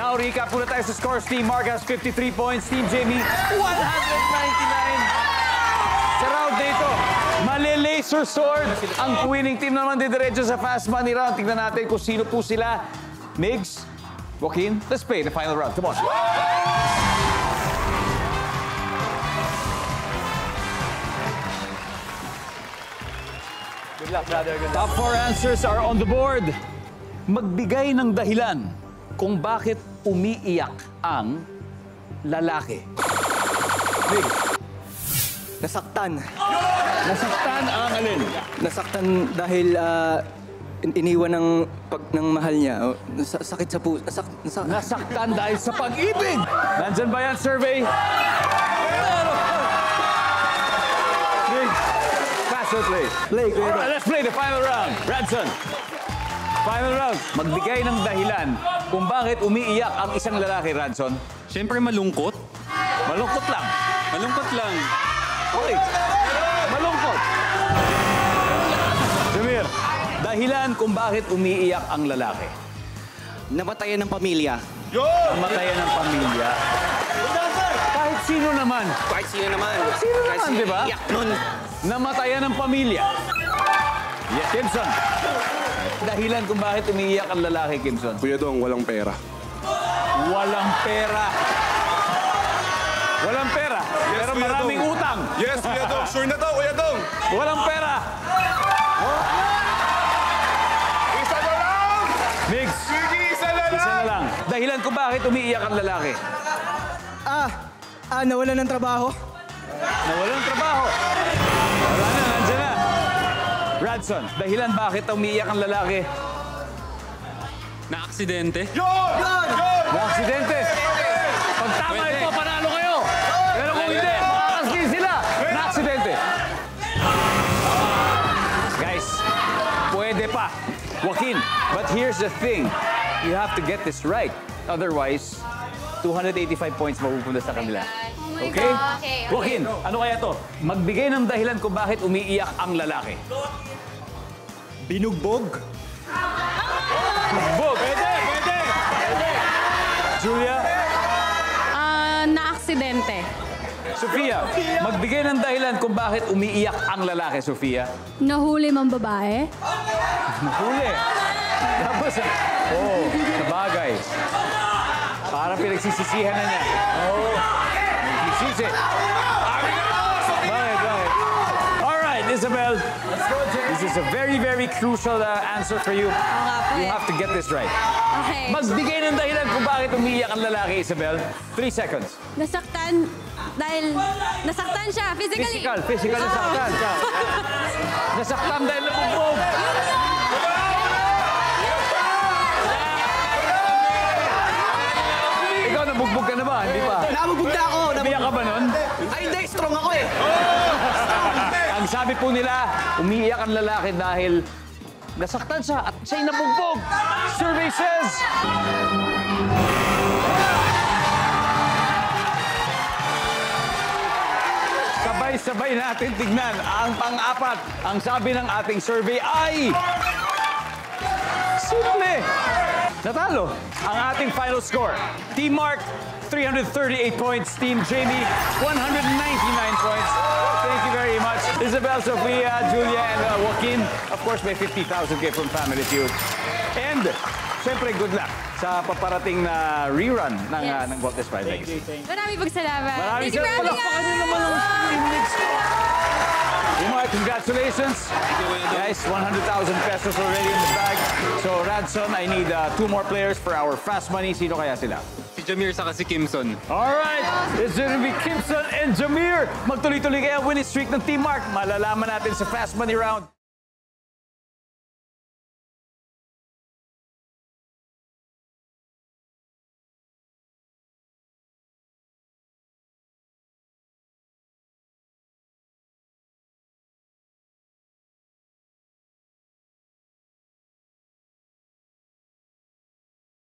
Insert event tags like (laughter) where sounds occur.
Now, recap muna tayo sa scores. Team Mark has 53 points. Team Jamie, 199. Sa round na ito, mali-laser sword. Ang winning team naman didiretso sa fast money round. Tignan natin kung sino po sila. Migs, Joaquin, let's play the final round. Come on. Good luck, brother. Good luck. Top four answers are on the board. Magbigay ng dahilan kung bakit umiiyak ang lalaki. Migs, Nasaktan. nasaktan ang alin? Nasaktan dahil ah, in- iniwan ng pag ng mahal niya. O, nasa- sakit sa puso. Nasak, nasak, Nasaktan dahil sa pag-ibig. Nandyan ba yan, survey? Pass or play? Play, Kuya Dong. Alright, let's play the final round. Radson. Final round. Magbigay ng dahilan kung bakit umiiyak ang isang lalaki, Radson. Siyempre malungkot. Malungkot lang. Malungkot lang. Okay. Malungkot. Jamir, dahilan kung bakit umiiyak ang lalaki. Namatayan ng pamilya. Namatayan ng pamilya. Kahit sino naman. Kahit sino naman. Sino Kahit naman, di ba? iyak nun. Namatayan ng pamilya. Yes, Kimson. Dahilan kung bakit umiiyak ang lalaki, Kimson. Kuya Dong, walang pera. Walang pera. Walang pera. pero Kuya maraming Dong. utang. Yes, Kuya Dong. Sure na to, Kuya Dong. Walang pera. Isa na lang! Migs, Sige, isa na lang! isa na lang. Dahilan kung bakit umiiyak ang lalaki. Ah, ah, nawala ng trabaho. Nawalan ng trabaho. Radson, dahilan bakit umiiyak ang lalaki? Na aksidente. Yun! Yun! Na aksidente. Pag tama Pwede. ito, panalo kayo. Pero kung hindi, makakaskin sila. Na aksidente. Guys, pwede pa. Joaquin, but here's the thing. You have to get this right. Otherwise, 285 points mapupunta sa kanila. my Okay? Okay, okay. Joaquin, ano kaya to? Magbigay ng dahilan kung bakit umiiyak ang lalaki. Binugbog. Bog! Pwede! Pwede! Pwede! Julia, Ah, na-aksidente. Sofia, magbigay ng dahilan kung bakit umiiyak ang lalaki, Sofia. Nahuli mang babae. Huli. Tapos, oh, sa bagay. Parang pinagsisisihan na niya. Oo. Oh, nagsisisi. Bakit? All right, Isabel. This is a very, very crucial uh, answer for you. po You eh. have to get this right. Okay. Magbigay ng dahilan kung bakit umiiyak ang lalaki, Isabel. Three seconds. Nasaktan dahil nasaktan siya physically. Physical, physical nasaktan. (laughs) Nasaktan dahil nabugbog. Ikaw, nabugbog ka na ba? Hindi pa. Nabugbog na ako. Umiyak ka ba nun? Ay, hindi. Strong ako eh. Sabi po nila, umiiyak ang lalaki dahil nasaktan siya at siya'y nabugbog. Survey says... Sabay-sabay natin tignan ang pang-apat. Ang sabi ng ating survey ay... Simple! Natalo ang ating final score. Team Mark, 338 points. Team Jamie, 199 Isabel, Sofia, Julia, and uh, Joaquin. Of course, may 50,000 kayo from Family Feud. And, syempre, good luck sa paparating na rerun ng, uh, Yes. ng What This Five Legacy. Maraming pagsalamat. Maraming Thank you for having Palakpakan nyo naman ang Team Mix. Mark, congratulations. Guys, 100,000 pesos already in the bag. So, Radson, I need uh, two more players for our fast money. Sino kaya sila? Si Jamir saka si Kimson. Alright, it's gonna be Kimson and Jamir. Magtuloy-tuloy kaya ang winning streak ng Team Mark. Malalaman natin sa fast money round.